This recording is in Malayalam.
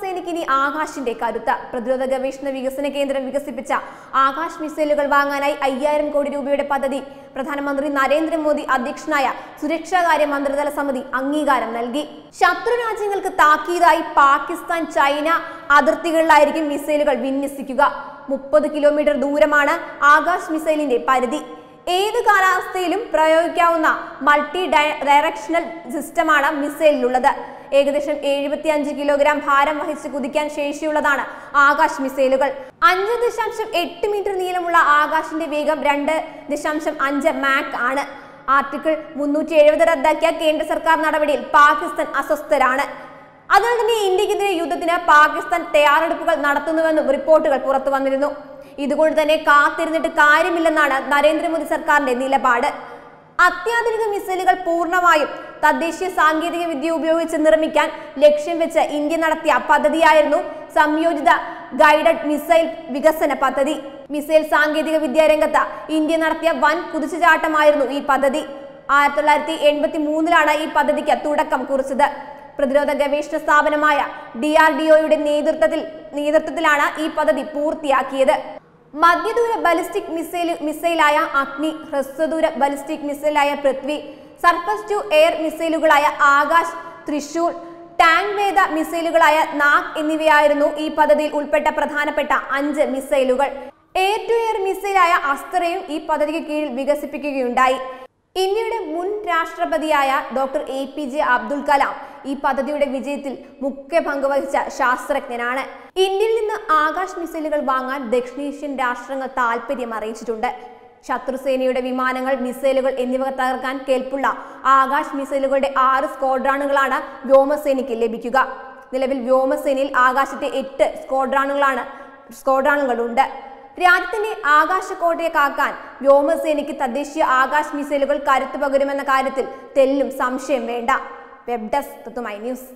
സേനയ്ക്ക് ഇനി ആകാശിന്റെ കരുത്ത്. പ്രതിരോധ ഗവേഷണ വികസന കേന്ദ്രം വികസിപ്പിച്ച ആകാശ് മിസൈലുകൾ വാങ്ങാനായി അയ്യായിരം കോടി രൂപയുടെ പദ്ധതി പ്രധാനമന്ത്രി നരേന്ദ്രമോദി അധ്യക്ഷനായ സുരക്ഷാകാര്യ മന്ത്രിതല സമിതി അംഗീകാരം നൽകി. ശത്രു രാജ്യങ്ങൾക്ക് താക്കീതായി പാകിസ്ഥാൻ ചൈന അതിർത്തികളിലായിരിക്കും മിസൈലുകൾ വിന്യസിക്കുക. മുപ്പത് കിലോമീറ്റർ ദൂരമാണ് ആകാശ് മിസൈലിന്റെ പരിധി. ഏത് കാലാവസ്ഥയിലും പ്രയോഗിക്കാവുന്ന മൾട്ടി ഡയറക്ഷണൽ സിസ്റ്റമാണ് മിസൈലിലുള്ളത് ഏകദേശം എഴുപത്തി അഞ്ച് കിലോഗ്രാം ഭാരം വഹിച്ച് കുതിക്കാൻ ശേഷിയുള്ളതാണ് ആകാശ് മിസൈലുകൾ അഞ്ച് ദശാംശം എട്ട് മീറ്റർ നീളമുള്ള ആകാശിന്റെ വേഗം രണ്ട് ദശാംശം അഞ്ച് മാക് ആണ്. ആർട്ടിക്കിൾ മുന്നൂറ്റി എഴുപത് റദ്ദാക്കിയ കേന്ദ്ര സർക്കാർ നടപടിയിൽ പാകിസ്ഥാൻ അസ്വസ്ഥരാണ്. അതുകൊണ്ട് തന്നെ ഇന്ത്യക്കെതിരെ യുദ്ധത്തിന് പാകിസ്ഥാൻ തയ്യാറെടുപ്പുകൾ നടത്തുന്നുവെന്നും റിപ്പോർട്ടുകൾ പുറത്തു വന്നിരുന്നു. ഇതുകൊണ്ട് തന്നെ കാത്തിരുന്നിട്ട് കാര്യമില്ലെന്നാണ് നരേന്ദ്രമോദി സർക്കാരിന്റെ നിലപാട്. അത്യാധുനിക മിസൈലുകൾ പൂർണമായും തദ്ദേശീയ സാങ്കേതിക വിദ്യ ഉപയോഗിച്ച് നിർമ്മിക്കാൻ ലക്ഷ്യം വെച്ച് ഇന്ത്യ നടത്തിയ പദ്ധതിയായിരുന്നു സംയോജിത ഗൈഡഡ് മിസൈൽ വികസന പദ്ധതി. മിസൈൽ സാങ്കേതിക വിദ്യാ രംഗത്ത് ഇന്ത്യ നടത്തിയ വൻ കുതിച്ചുചാട്ടമായിരുന്നു ഈ പദ്ധതി. ആയിരത്തി തൊള്ളായിരത്തി എൺപത്തി മൂന്നിലാണ് ഈ പദ്ധതിക്ക് തുടക്കം കുറിച്ചത്. പ്രതിരോധ ഗവേഷണ സ്ഥാപനമായ ഡി ആർ ഡി ഒയുടെ നേതൃത്വത്തിൽ നേതൃത്വത്തിലാണ് ഈ പദ്ധതി പൂർത്തിയാക്കിയത്. മധ്യദൂര ബലിസ്റ്റിക് മിസൈൽ മിസൈലായ അഗ്നി ഹ്രസ്വദൂര ബലിസ്റ്റിക് മിസൈലായ പൃഥ്വി സർഫസ് ടു എയർ മിസൈലുകളായ ആകാശ് തൃശൂർ ടാങ്ക് വേദ മിസൈലുകളായ നാഗ് എന്നിവയായിരുന്നു ഈ പദ്ധതിയിൽ ഉൾപ്പെട്ട പ്രധാനപ്പെട്ട അഞ്ച് മിസൈലുകൾ എയർ ടു എയർ മിസൈലായ അസ്ത്രയും ഈ പദ്ധതിക്ക് കീഴിൽ വികസിപ്പിക്കുകയുണ്ടായി. ഇന്ത്യയുടെ മുൻ രാഷ്ട്രപതിയായ doctor A P J Abdul Kalam ഈ പദ്ധതിയുടെ വിജയത്തിൽ മുഖ്യ പങ്കുവഹിച്ച ശാസ്ത്രജ്ഞനാണ്. ഇന്ത്യയിൽ നിന്ന് ആകാശ് മിസൈലുകൾ വാങ്ങാൻ ദക്ഷിണേഷ്യൻ രാഷ്ട്രങ്ങൾ താൽപര്യം അറിയിച്ചിട്ടുണ്ട്. ശത്രുസേനയുടെ വിമാനങ്ങൾ മിസൈലുകൾ എന്നിവ തകർക്കാൻ കേൾപ്പുള്ള ആകാശ് മിസൈലുകളുടെ ആറ് സ്ക്വാഡ്രാണുകളാണ് വ്യോമസേനയ്ക്ക് ലഭിക്കുക. നിലവിൽ വ്യോമസേനയിൽ ആകാശത്തെ എട്ട് സ്ക്വാഡ്രാണുകളാണ് സ്ക്വാഡ്രാണുകളുണ്ട്. രാജ്യത്തിന്റെ ആകാശ ആകാശക്കോട്ടയെ കാക്കാൻ വ്യോമസേനയ്ക്ക് തദ്ദേശീയ ആകാശ് മിസൈലുകൾ കരുത്തു പകരുമെന്ന കാര്യത്തിൽ തെല്ലും സംശയം വേണ്ട. Web desk news.